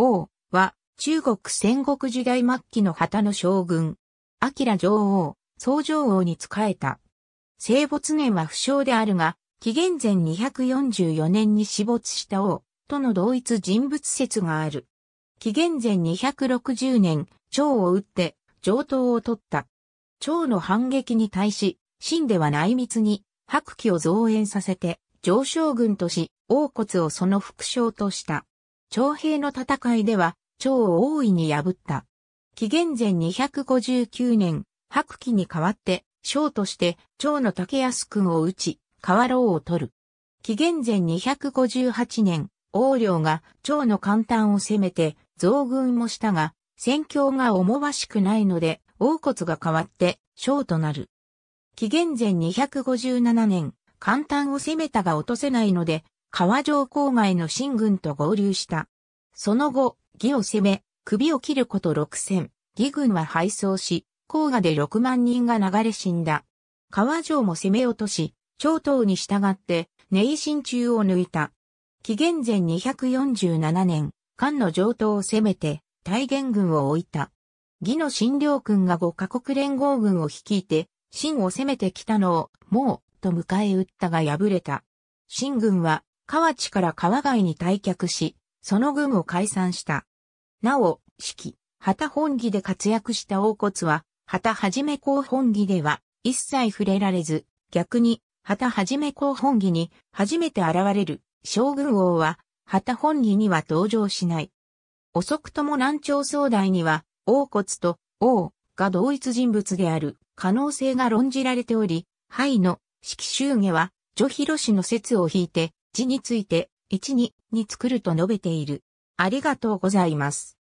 王は中国戦国時代末期の旗の将軍、明女王、総女王に仕えた。生没年は不詳であるが、紀元前244年に死没した王との同一人物説がある。紀元前260年、趙を撃って上等を取った。趙の反撃に対し、秦では内密に白旗を増援させて上将軍とし、王骨をその副将とした。徴兵の戦いでは、趙を大いに破った。紀元前259年、白旗に代わって、将として、趙の竹安君を撃ち、河原を取る。紀元前258年、王領が趙の簡単を攻めて、増軍もしたが、戦況が思わしくないので、王骨が変わって、将となる。紀元前257年、簡単を攻めたが落とせないので、川上郊外の新軍と合流した。その後、義を攻め、首を切ること六千、義軍は敗走し、黄河で六万人が流れ死んだ。川上も攻め落とし、長東に従って、内心中を抜いた。紀元前247年、漢の上東を攻めて、大元軍を置いた。義の新領軍が五カ国連合軍を率いて、秦を攻めてきたのを、もう、と迎え撃ったが敗れた。秦軍は、河内から川外に退却し、その軍を解散した。なお、四季、旗本義で活躍した王骨は、旗はじめ公本義では一切触れられず、逆に、旗はじめ公本義に初めて現れる将軍王は、旗本義には登場しない。遅くとも南朝総代には、王骨と王が同一人物である可能性が論じられており、灰の式周下は、女広氏の説を引いて、字について、一二に作ると述べている。ありがとうございます。